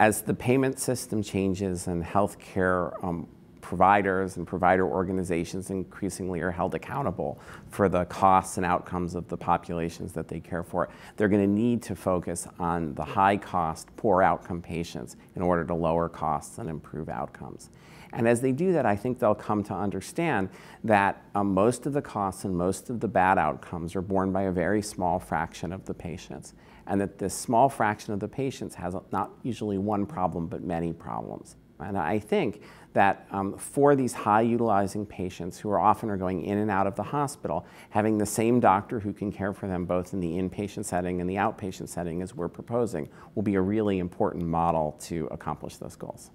As the payment system changes and healthcare um, providers and provider organizations increasingly are held accountable for the costs and outcomes of the populations that they care for. They're going to need to focus on the high cost, poor outcome patients in order to lower costs and improve outcomes. And as they do that, I think they'll come to understand that um, most of the costs and most of the bad outcomes are borne by a very small fraction of the patients. And that this small fraction of the patients has not usually one problem, but many problems. And I think that um, for these high utilizing patients who are often are going in and out of the hospital, having the same doctor who can care for them both in the inpatient setting and the outpatient setting as we're proposing will be a really important model to accomplish those goals.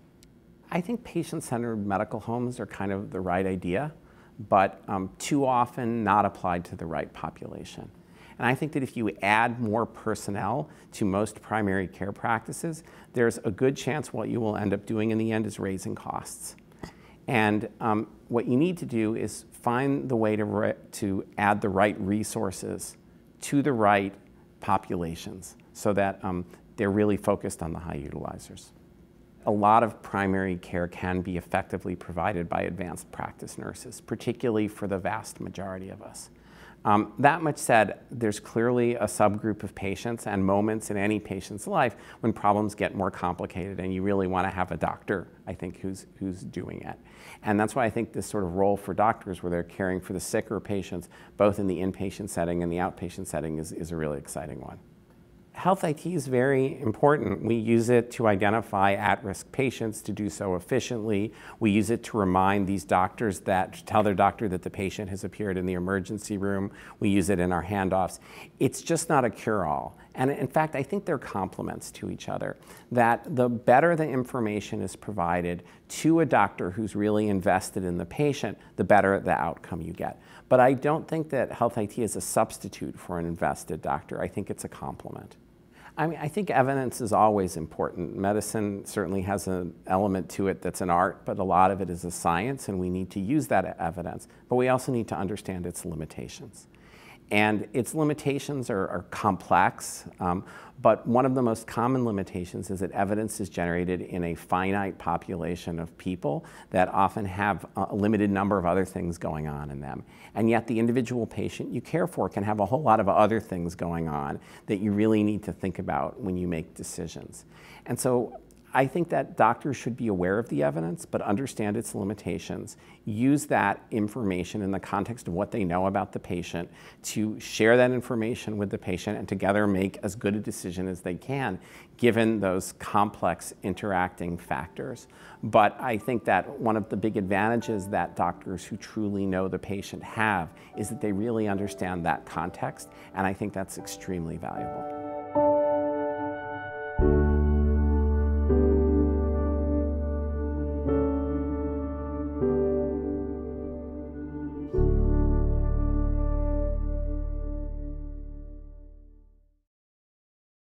I think patient-centered medical homes are kind of the right idea, but um, too often not applied to the right population. And I think that if you add more personnel to most primary care practices, there's a good chance what you will end up doing in the end is raising costs. And um, what you need to do is find the way to, to add the right resources to the right populations so that um, they're really focused on the high utilizers a lot of primary care can be effectively provided by advanced practice nurses, particularly for the vast majority of us. Um, that much said, there's clearly a subgroup of patients and moments in any patient's life when problems get more complicated and you really want to have a doctor, I think, who's, who's doing it. And that's why I think this sort of role for doctors where they're caring for the sicker patients, both in the inpatient setting and the outpatient setting, is, is a really exciting one. Health IT is very important. We use it to identify at-risk patients to do so efficiently. We use it to remind these doctors that, tell their doctor that the patient has appeared in the emergency room. We use it in our handoffs. It's just not a cure-all. And in fact, I think they're complements to each other. That the better the information is provided to a doctor who's really invested in the patient, the better the outcome you get. But I don't think that health IT is a substitute for an invested doctor. I think it's a complement. I mean, I think evidence is always important. Medicine certainly has an element to it that's an art, but a lot of it is a science, and we need to use that evidence. But we also need to understand its limitations. And its limitations are, are complex, um, but one of the most common limitations is that evidence is generated in a finite population of people that often have a limited number of other things going on in them. And yet the individual patient you care for can have a whole lot of other things going on that you really need to think about when you make decisions. And so I think that doctors should be aware of the evidence, but understand its limitations. Use that information in the context of what they know about the patient to share that information with the patient and together make as good a decision as they can, given those complex interacting factors. But I think that one of the big advantages that doctors who truly know the patient have is that they really understand that context, and I think that's extremely valuable.